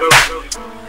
go.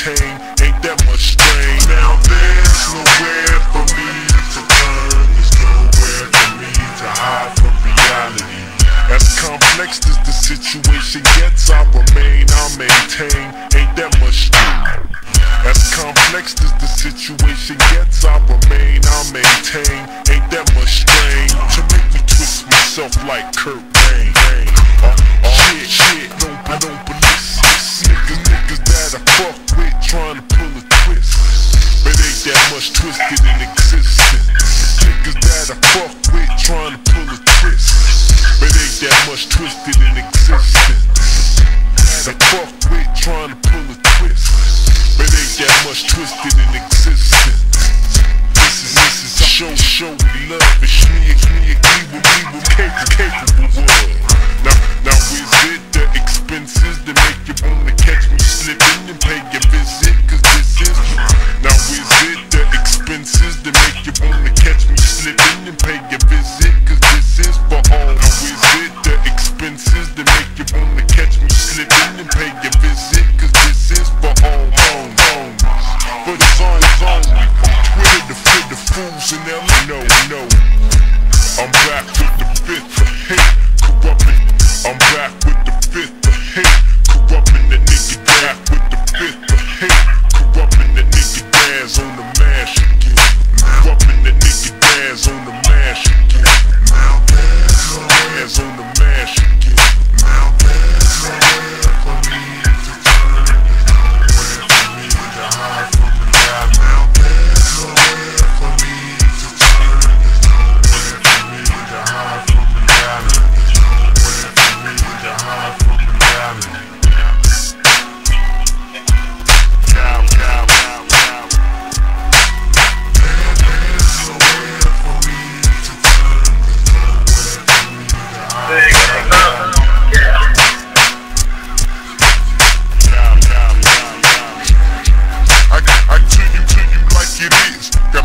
maintain, ain't that much strain. Now there's nowhere for me to turn, there's nowhere for me to hide from reality. As complex as the situation gets, I remain, I maintain, ain't that much strain. As complex as the situation gets, I remain, I maintain, ain't that much strain. To make me twist myself like Kurt existed in existence. Niggas that I fuck with trying to pull a twist. But ain't that much twisted in existence.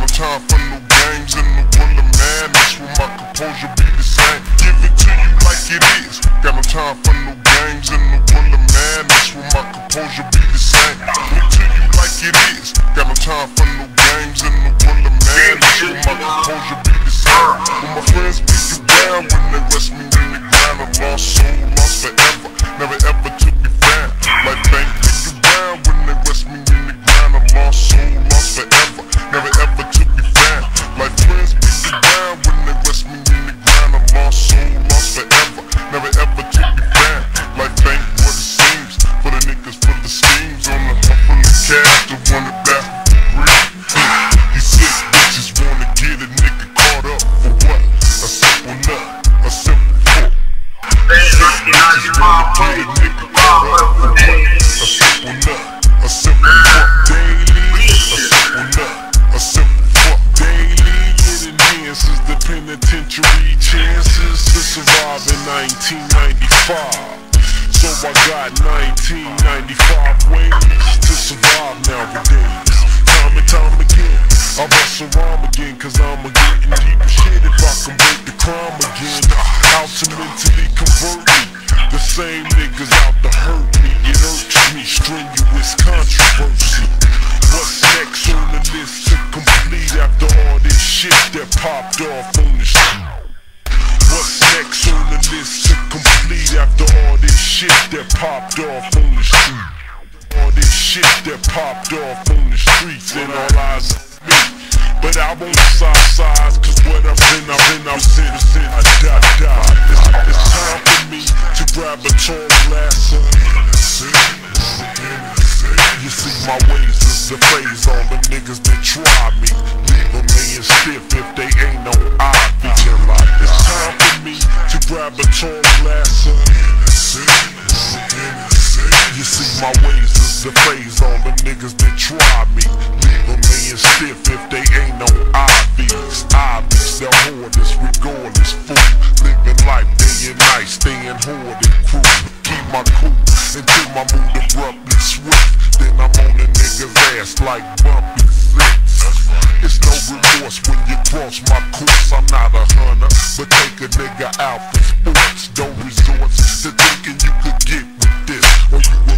time for no games in the world man. That's when my composure be the same. Give it to you like it is. Got no time penitentiary chances to survive in 1995. So I got 1995 ways to survive nowadays. Time and time again, I bust a rhyme again, cause I'm a getting deeper shit if I can break the crime again. Out to mentally convert me. The same niggas out to hurt me, popped off on the street? All this shit that popped off on the streets and all eyes on me. But I won't side size, cause what I've been, I've been, I've been, I die, die. It's, it's time for me to grab a tall glass of You see my ways is the phase, all the niggas that try me Leave a million stiff if they ain't no ivy It's time for me to grab a tall glass my ways is the phase. All the niggas that try me, leave a laying stiff if they ain't no IVs. IVs, they're hoarders, regardless, fool. Living life day and night, staying hoarded, crew. Keep my cool until my mood abruptly swift. Then I'm on the nigga's ass like bumpy six. It's no remorse when you cross my course. I'm not a hunter, but take a nigga out for sports. Don't resort to thinking you could get with this, or you